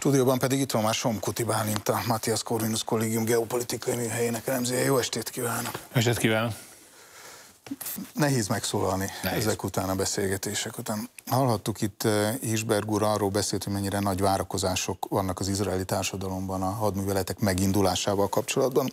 stúdióban pedig itt van már Somkuti Bálint, a Matthias Corvinus Kollégium geopolitikai műhelyének elemzője. Jó estét kívánok! Jó estét kívánok! Nehéz megszólalni Nehéz. ezek után a beszélgetések után. Hallhattuk itt Isberg úr arról beszélt, hogy mennyire nagy várakozások vannak az izraeli társadalomban a hadműveletek megindulásával kapcsolatban.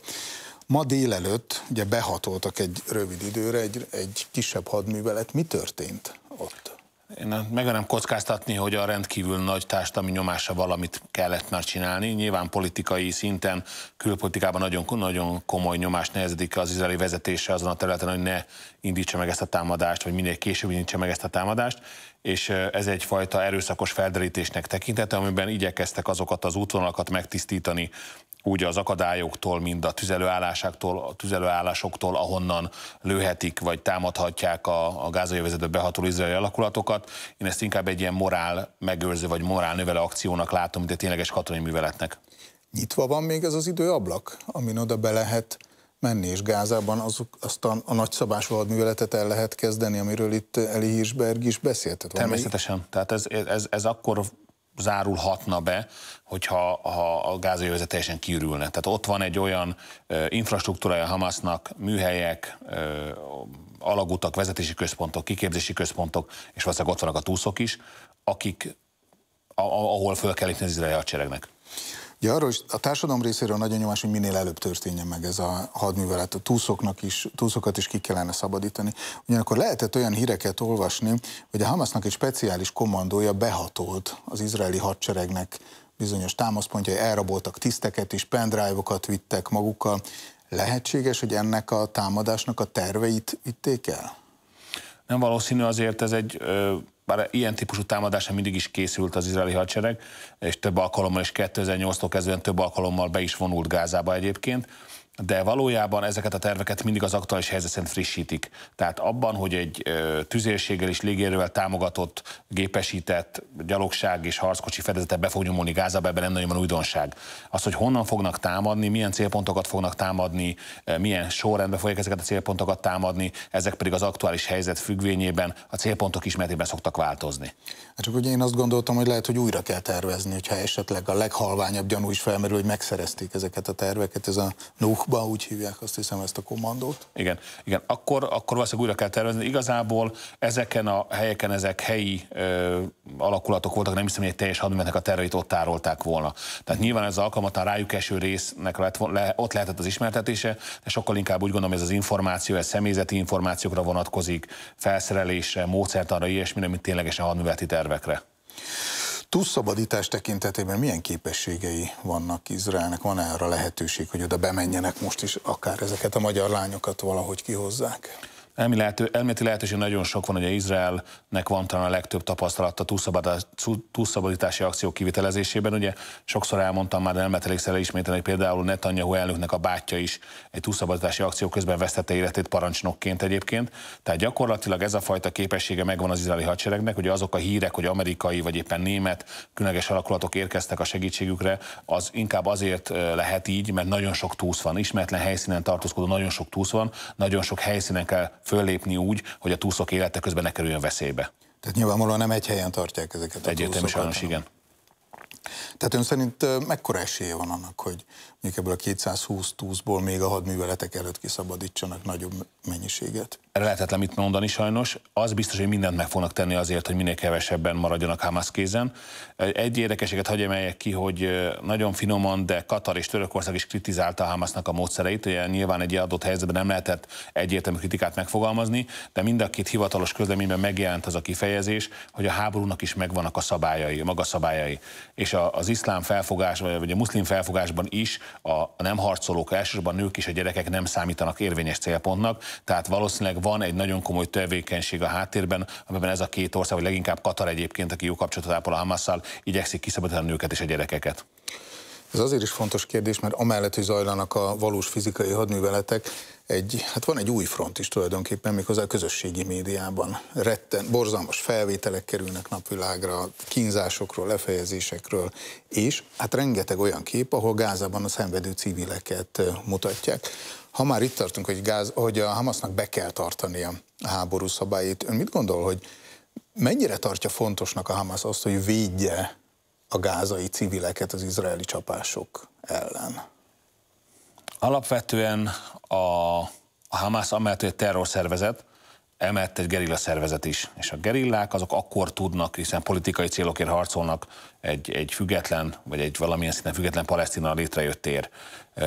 Ma délelőtt ugye behatoltak egy rövid időre egy, egy kisebb hadművelet. Mi történt ott? Én meg kockáztatni, hogy a rendkívül nagy társadalmi nyomása valamit kellett már csinálni. Nyilván politikai szinten, külpolitikában nagyon, nagyon komoly nyomást nehezedik az izraeli vezetése azon a területen, hogy ne indítsa meg ezt a támadást, vagy minél később indítsa meg ezt a támadást. És ez egyfajta erőszakos felderítésnek tekintete, amiben igyekeztek azokat az útvonalakat megtisztítani, úgy az akadályoktól, mind a tüzelőállásoktól, a tüzelőállásoktól, ahonnan lőhetik vagy támadhatják a, a gázai vezető behatoló izraeli alakulatokat. Én ezt inkább egy ilyen morál megőrző vagy morál növelő akciónak látom, mint egy tényleges katonai műveletnek. Nyitva van még ez az időablak, amin oda be lehet menni, és Gázában azok, azt a, a nagyszabású hadműveletet el lehet kezdeni, amiről itt Eli Hirschberg is beszélt. Tehát Természetesen. Még... Tehát ez, ez, ez akkor zárulhatna be, hogyha ha a gázai teljesen kiürülne. Tehát ott van egy olyan ö, infrastruktúrája Hamasnak, műhelyek, ö, alagutak, vezetési központok, kiképzési központok, és valószínűleg ott vannak a túszok is, akik, ahol föl kell lépni az izraeli hadseregnek. Ugye arról is a társadalom részéről nagyon nyomás, hogy minél előbb történjen meg ez a hadművelet. A túszoknak is, túszokat is ki kellene szabadítani. Ugyanakkor lehetett olyan híreket olvasni, hogy a Hamasnak egy speciális kommandója behatolt az izraeli hadseregnek bizonyos támaszpontjai, elraboltak tiszteket is, pendrive-okat vittek magukkal. Lehetséges, hogy ennek a támadásnak a terveit vitték el? Nem valószínű, azért ez egy bár ilyen típusú támadásra mindig is készült az izraeli hadsereg, és több alkalommal, és 2008-tól kezdően több alkalommal be is vonult Gázába egyébként, de valójában ezeket a terveket mindig az aktuális helyzet szerint frissítik. Tehát abban, hogy egy tüzérséggel és légérővel támogatott, gépesített gyalogság és harckocsi fedezete be fog nyomulni Gázába, ebben nem nagyon van újdonság. Az, hogy honnan fognak támadni, milyen célpontokat fognak támadni, milyen sorrendben fogják ezeket a célpontokat támadni, ezek pedig az aktuális helyzet függvényében a célpontok ismeretében szoktak változni. Hát csak ugye én azt gondoltam, hogy lehet, hogy újra kell tervezni, hogyha esetleg a leghalványabb gyanú is felmerül, hogy megszerezték ezeket a terveket, ez a Nuh Ba úgy hívják azt hiszem ezt a kommandót. Igen, igen. Akkor, akkor valószínűleg újra kell tervezni. Igazából ezeken a helyeken ezek helyi ö, alakulatok voltak, nem hiszem, hogy egy teljes hadműveletnek a terveit ott tárolták volna. Tehát nyilván ez az alkalmatlan rájuk eső résznek lett, le, ott lehetett az ismertetése, de sokkal inkább úgy gondolom, hogy ez az információ, ez személyzeti információkra vonatkozik, felszerelésre, módszertanra, ilyesmire, mint ténylegesen hadműveleti tervekre. Túlszabadítás tekintetében milyen képességei vannak Izraelnek? Van -e arra lehetőség, hogy oda bemenjenek most is, akár ezeket a magyar lányokat valahogy kihozzák? Elméleti lehetőség nagyon sok van, hogy Izraelnek van talán a legtöbb tapasztalata túlszabadítási akciók kivitelezésében. Ugye sokszor elmondtam már, de nem lehet elégszer ismételni, hogy például Netanyahu elnöknek a bátyja is egy túlszabadítási akció közben vesztette életét parancsnokként egyébként. Tehát gyakorlatilag ez a fajta képessége megvan az izraeli hadseregnek, hogy azok a hírek, hogy amerikai vagy éppen német különleges alakulatok érkeztek a segítségükre, az inkább azért lehet így, mert nagyon sok túsz van, ismeretlen helyszínen tartózkodó nagyon sok túsz van, nagyon sok helyszínen kell föllépni úgy, hogy a túszok élete közben ne kerüljön veszélybe. Tehát nyilvánvalóan nem egy helyen tartják ezeket a Egyértelmű sajnos, igen. Tehát ön szerint mekkora esélye van annak, hogy mondjuk ebből a 220 túszból még a hadműveletek előtt kiszabadítsanak nagyobb mennyiséget? lehetetlen mit mondani sajnos. Az biztos, hogy mindent meg fognak tenni azért, hogy minél kevesebben maradjanak Hamas kézen. Egy érdekeséget hagyj emeljek ki, hogy nagyon finoman, de Katar és Törökország is kritizálta a Hamasnak a módszereit. Ugye nyilván egy adott helyzetben nem lehetett egyértelmű kritikát megfogalmazni, de mind a két hivatalos közleményben megjelent az a kifejezés, hogy a háborúnak is megvannak a szabályai, a maga szabályai. És az iszlám felfogás, vagy a muszlim felfogásban is a nem harcolók, elsősorban nők és a gyerekek nem számítanak érvényes célpontnak, tehát valószínűleg van egy nagyon komoly tevékenység a háttérben, amiben ez a két ország, vagy leginkább Katar egyébként, aki jó kapcsolatot ápol a Hamasszal, igyekszik kiszabadítani a nőket és a gyerekeket. Ez azért is fontos kérdés, mert amellett, hogy zajlanak a valós fizikai hadműveletek, egy, hát van egy új front is tulajdonképpen, méghozzá a közösségi médiában. Retten, borzalmas felvételek kerülnek napvilágra, kínzásokról, lefejezésekről, és hát rengeteg olyan kép, ahol Gázában a szenvedő civileket mutatják. Ha már itt tartunk, hogy, gáz, hogy a Hamasnak be kell tartani a háború szabályait, ön mit gondol, hogy mennyire tartja fontosnak a Hamas azt, hogy védje a gázai civileket az izraeli csapások ellen? Alapvetően a, a Hamas amellett, egy terrorszervezet, emellett egy gerilla szervezet is. És a gerillák azok akkor tudnak, hiszen politikai célokért harcolnak egy, egy független, vagy egy valamilyen szinten független Palesztina létrejött tér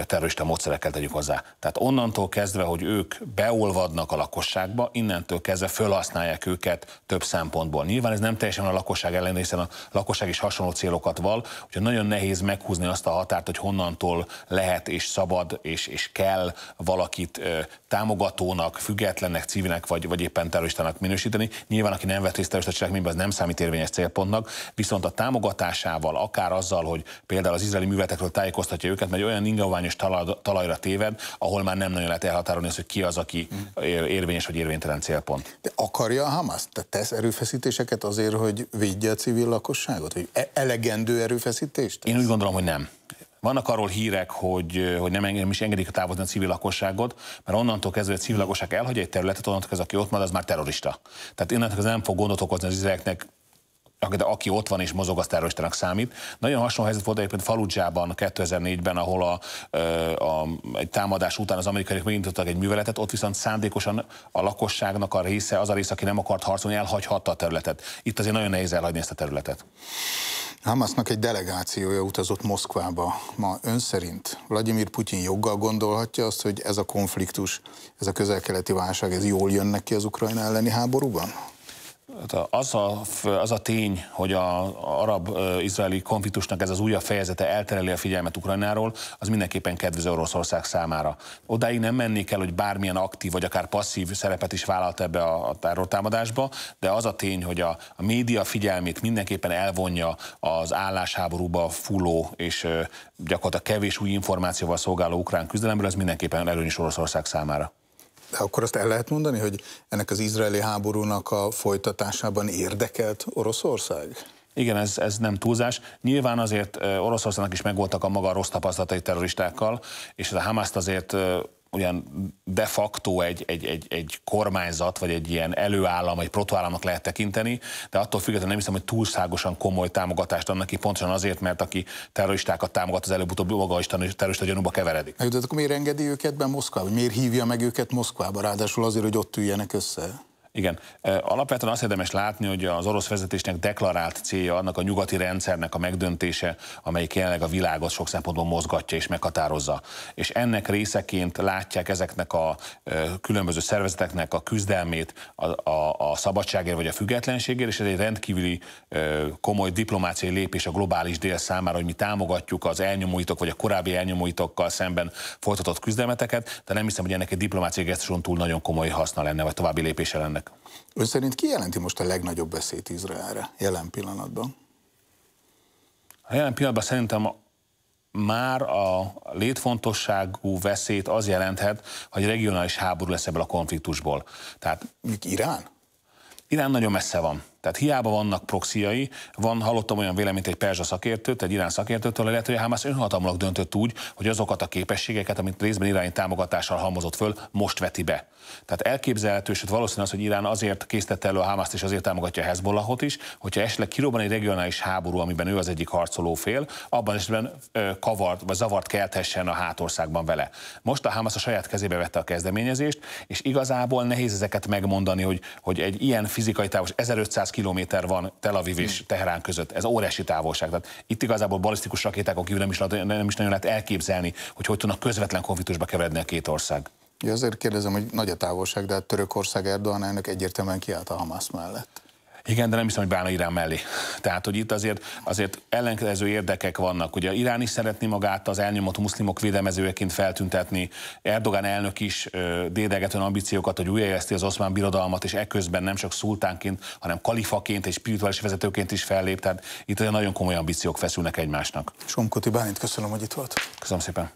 terrorista módszerekkel tegyük hozzá. Tehát onnantól kezdve, hogy ők beolvadnak a lakosságba, innentől kezdve felhasználják őket több szempontból. Nyilván ez nem teljesen a lakosság ellen, hiszen a lakosság is hasonló célokat val, úgyhogy nagyon nehéz meghúzni azt a határt, hogy honnantól lehet és szabad és, és kell valakit támogatónak, függetlennek, civilnek vagy, vagy éppen terroristának minősíteni. Nyilván, aki nem vett részt terrorista cselekményben, az nem számít érvényes célpontnak, viszont a támogatásával, akár azzal, hogy például az izraeli művetekről tájékoztatja őket, mert olyan ingoványos talajra téved, ahol már nem nagyon lehet elhatárolni hogy ki az, aki érvényes vagy érvénytelen célpont. De akarja a Hamas? Te tesz erőfeszítéseket azért, hogy védje a civil lakosságot? Vagy e- elegendő erőfeszítést? Én úgy gondolom, hogy nem. Vannak arról hírek, hogy, hogy nem, engem is engedik távozni a civil lakosságot, mert onnantól kezdve, a civil lakosság elhagyja egy területet, onnantól kezdve, aki ott marad, az már terrorista. Tehát innentől kezdve nem fog gondot okozni az izraeleknek de aki ott van és mozog, az terroristának számít. Nagyon hasonló helyzet volt egyébként Faludzsában 2004-ben, ahol a, a, egy támadás után az amerikaiak megindítottak egy műveletet, ott viszont szándékosan a lakosságnak a része, az a része, aki nem akart harcolni, elhagyhatta a területet. Itt azért nagyon nehéz elhagyni ezt a területet. Hamasnak egy delegációja utazott Moszkvába. Ma ön szerint Vladimir Putyin joggal gondolhatja azt, hogy ez a konfliktus, ez a közel-keleti válság, ez jól jön neki az Ukrajna elleni háborúban? Hát az a, az a tény, hogy a, arab-izraeli konfliktusnak ez az újabb fejezete eltereli a figyelmet Ukrajnáról, az mindenképpen kedvező Oroszország számára. Odáig nem mennék el, hogy bármilyen aktív vagy akár passzív szerepet is vállalt ebbe a, a terrortámadásba, de az a tény, hogy a, a média figyelmét mindenképpen elvonja az állásháborúba fulló és gyakorlatilag kevés új információval szolgáló ukrán küzdelemből, ez mindenképpen előnyös Oroszország számára. De akkor azt el lehet mondani, hogy ennek az izraeli háborúnak a folytatásában érdekelt Oroszország? Igen, ez, ez nem túlzás. Nyilván azért Oroszországnak is megvoltak a maga rossz tapasztalatai terroristákkal, és a Hamaszt azért ugyan de facto egy, egy, egy, egy kormányzat, vagy egy ilyen előállam, egy protoállamnak lehet tekinteni, de attól függetlenül nem hiszem, hogy túlságosan komoly támogatást adnak ki, pontosan azért, mert aki terroristákat támogat, az előbb-utóbb maga is terrorista gyanúba keveredik. De akkor miért engedi őket be Moszkvába? Miért hívja meg őket Moszkvába? Ráadásul azért, hogy ott üljenek össze? Igen. Alapvetően azt érdemes látni, hogy az orosz vezetésnek deklarált célja annak a nyugati rendszernek a megdöntése, amelyik jelenleg a világot sok szempontból mozgatja és meghatározza. És ennek részeként látják ezeknek a különböző szervezeteknek a küzdelmét a, a, a szabadságért vagy a függetlenségért, és ez egy rendkívüli komoly diplomáciai lépés a globális dél számára, hogy mi támogatjuk az elnyomóitok vagy a korábbi elnyomóitokkal szemben folytatott küzdelmeteket, de nem hiszem, hogy ennek egy diplomáciai gesztuson túl nagyon komoly haszna lenne, vagy további lépése lenne ennek. Ön szerint ki jelenti most a legnagyobb veszélyt Izraelre jelen pillanatban? A jelen pillanatban szerintem már a létfontosságú veszélyt az jelenthet, hogy regionális háború lesz ebből a konfliktusból. Tehát Irán? Irán nagyon messze van. Tehát hiába vannak proxiai, van, hallottam olyan véleményt egy perzsa szakértőt, egy irán szakértőtől, lehet, hogy a Hamas önhatalmulag döntött úgy, hogy azokat a képességeket, amit részben iráni támogatással halmozott föl, most veti be. Tehát elképzelhető, és valószínű az, hogy Irán azért készítette elő a Hamaszt és azért támogatja a Hezbollahot is, hogyha esetleg kirobban egy regionális háború, amiben ő az egyik harcoló fél, abban esetben kavart vagy zavart kelthessen a hátországban vele. Most a Hamas a saját kezébe vette a kezdeményezést, és igazából nehéz ezeket megmondani, hogy, hogy egy ilyen fizikai távos 1500 kilométer van Tel Aviv és hmm. Teherán között. Ez óriási távolság. Tehát itt igazából balisztikus rakétákon kívül nem is, nem is nagyon lehet elképzelni, hogy hogy tudnak közvetlen konfliktusba keveredni a két ország. Ja, azért kérdezem, hogy nagy a távolság, de a Törökország Erdogan elnök egyértelműen kiállt a Hamas mellett. Igen, de nem hiszem, hogy beállna Irán mellé. Tehát, hogy itt azért, azért ellenkező érdekek vannak. Ugye Irán is szeretné magát az elnyomott muszlimok védelmezőjeként feltüntetni. Erdogan elnök is dédelgetően ambíciókat, hogy újjájeszti az oszmán birodalmat, és ekközben nem csak szultánként, hanem kalifaként és spirituális vezetőként is fellép. Tehát itt nagyon komoly ambíciók feszülnek egymásnak. Somkoti Bálint, köszönöm, hogy itt volt. Köszönöm szépen.